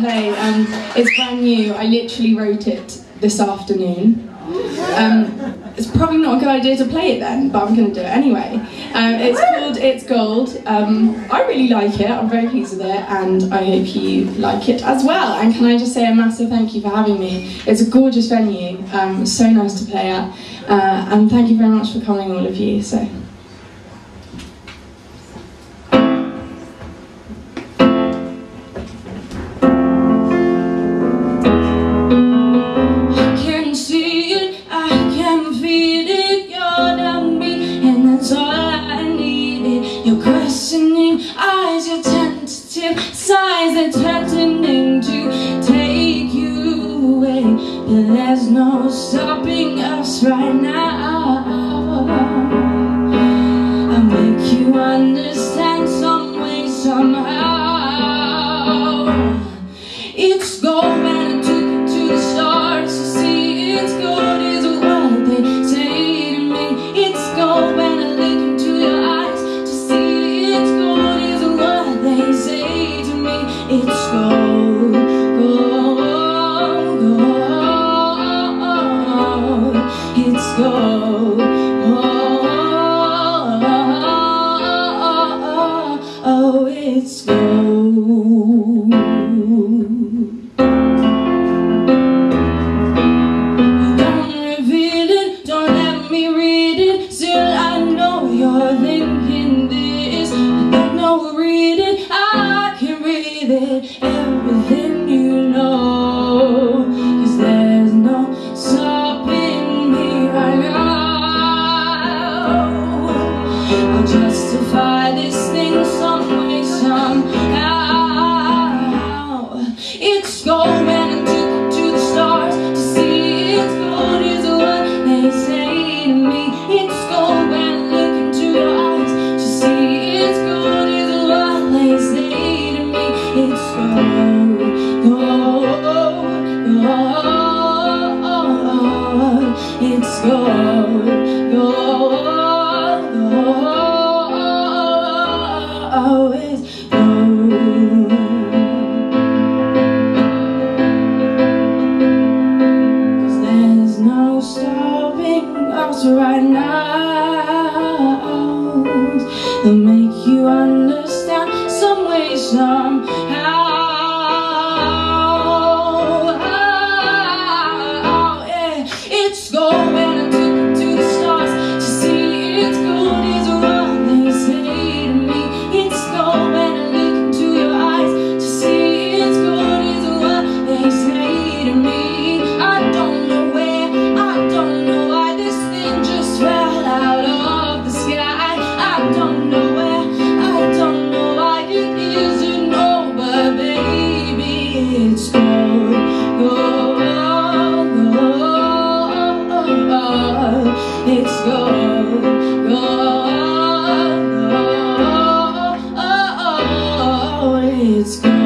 play. Um, it's brand new. I literally wrote it this afternoon. Um, it's probably not a good idea to play it then, but I'm going to do it anyway. Um, it's called It's Gold. Um, I really like it. I'm very pleased with it, and I hope you like it as well. And can I just say a massive thank you for having me? It's a gorgeous venue. Um, so nice to play at, uh, and thank you very much for coming, all of you. So. Away. There's no stopping us right now. I'll make you understand read It's gold, gold, gold. It's gold. Cause there's no stopping us right now. They'll make you understand some way, somehow. Gold, gold. It's gold.